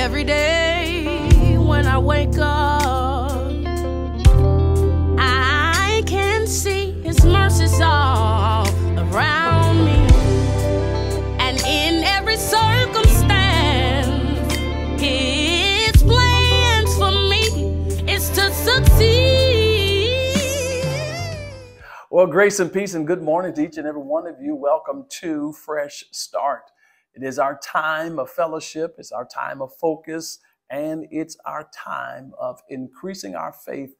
Every day when I wake up, I can see His mercies all around me. And in every circumstance, His plans for me is to succeed. Well, grace and peace and good morning to each and every one of you. Welcome to Fresh Start. It is our time of fellowship, it's our time of focus, and it's our time of increasing our faith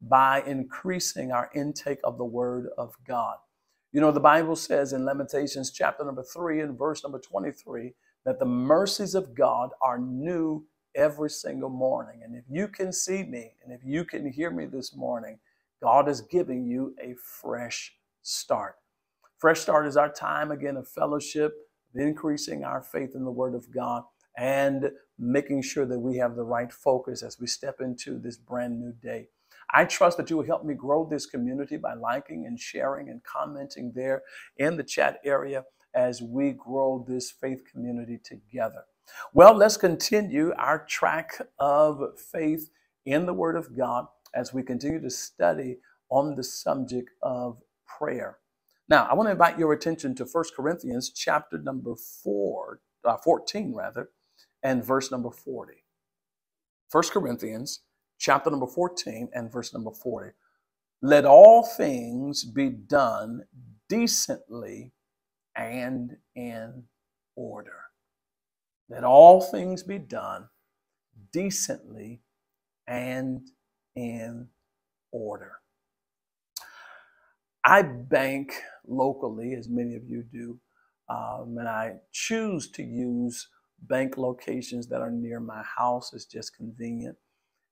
by increasing our intake of the Word of God. You know, the Bible says in Lamentations chapter number 3 and verse number 23 that the mercies of God are new every single morning. And if you can see me and if you can hear me this morning, God is giving you a fresh start. Fresh start is our time again of fellowship, increasing our faith in the Word of God, and making sure that we have the right focus as we step into this brand new day. I trust that you will help me grow this community by liking and sharing and commenting there in the chat area as we grow this faith community together. Well, let's continue our track of faith in the Word of God as we continue to study on the subject of prayer. Now, I want to invite your attention to 1 Corinthians chapter number 4, uh, 14 rather, and verse number 40. 1 Corinthians chapter number 14 and verse number 40. Let all things be done decently and in order. Let all things be done decently and in order. I bank locally, as many of you do, um, and I choose to use bank locations that are near my house. It's just convenient,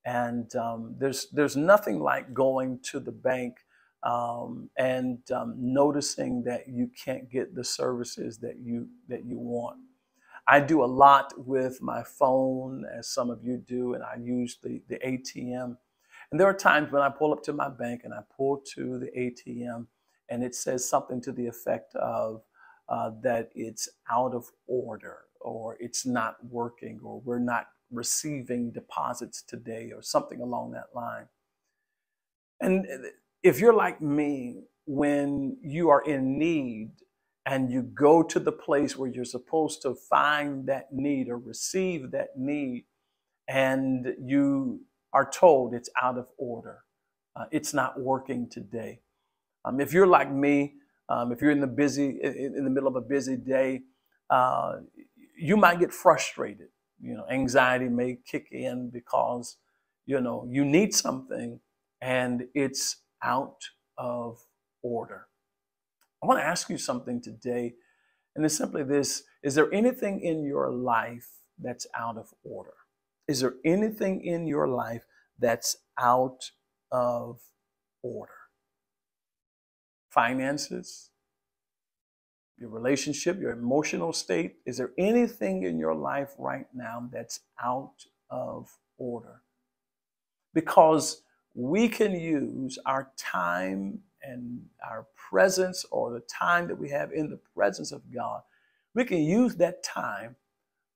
and um, there's there's nothing like going to the bank um, and um, noticing that you can't get the services that you that you want. I do a lot with my phone, as some of you do, and I use the, the ATM. And there are times when I pull up to my bank and I pull to the ATM and it says something to the effect of uh, that it's out of order or it's not working or we're not receiving deposits today or something along that line. And if you're like me, when you are in need and you go to the place where you're supposed to find that need or receive that need, and you are told it's out of order, uh, it's not working today. Um, if you're like me, um, if you're in the busy in, in, the middle of a busy day, uh, you might get frustrated. You know, anxiety may kick in because you know you need something and it's out of order. I want to ask you something today, and it's simply this Is there anything in your life that's out of order? Is there anything in your life that's out of order? Finances, your relationship, your emotional state? Is there anything in your life right now that's out of order? Because we can use our time and our presence or the time that we have in the presence of God, we can use that time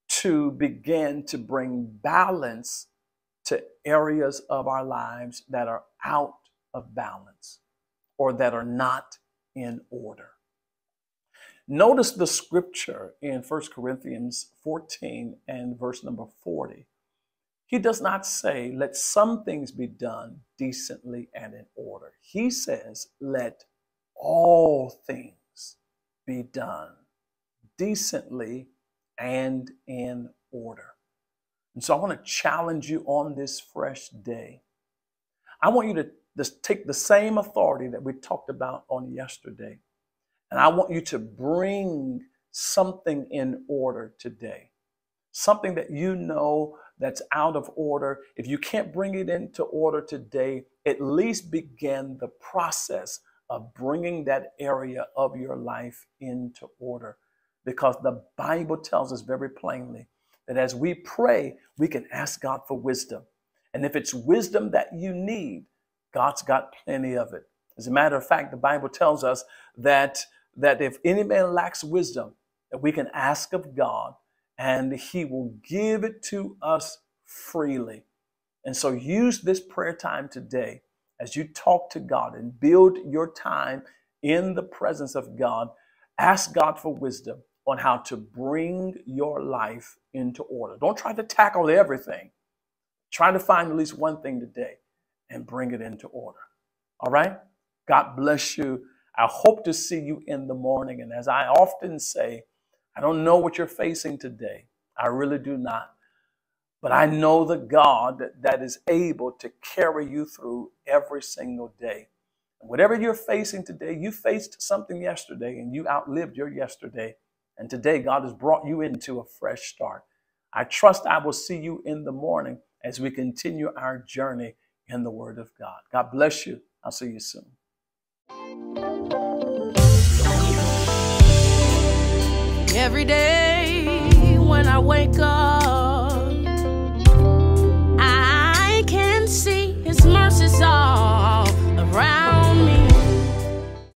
to begin to bring balance to areas of our lives that are out of balance or that are not in order. Notice the scripture in 1 Corinthians 14 and verse number 40 he does not say, let some things be done decently and in order. He says, let all things be done decently and in order. And so I want to challenge you on this fresh day. I want you to take the same authority that we talked about on yesterday, and I want you to bring something in order today. Something that you know that's out of order, if you can't bring it into order today, at least begin the process of bringing that area of your life into order. Because the Bible tells us very plainly that as we pray, we can ask God for wisdom. And if it's wisdom that you need, God's got plenty of it. As a matter of fact, the Bible tells us that, that if any man lacks wisdom, that we can ask of God and He will give it to us freely. And so use this prayer time today as you talk to God and build your time in the presence of God. Ask God for wisdom on how to bring your life into order. Don't try to tackle everything. Try to find at least one thing today and bring it into order. All right? God bless you. I hope to see you in the morning. And as I often say, I don't know what you're facing today. I really do not. But I know the God that is able to carry you through every single day. whatever you're facing today, you faced something yesterday and you outlived your yesterday. And today, God has brought you into a fresh start. I trust I will see you in the morning as we continue our journey in the Word of God. God bless you. I'll see you soon. Every day when I wake up,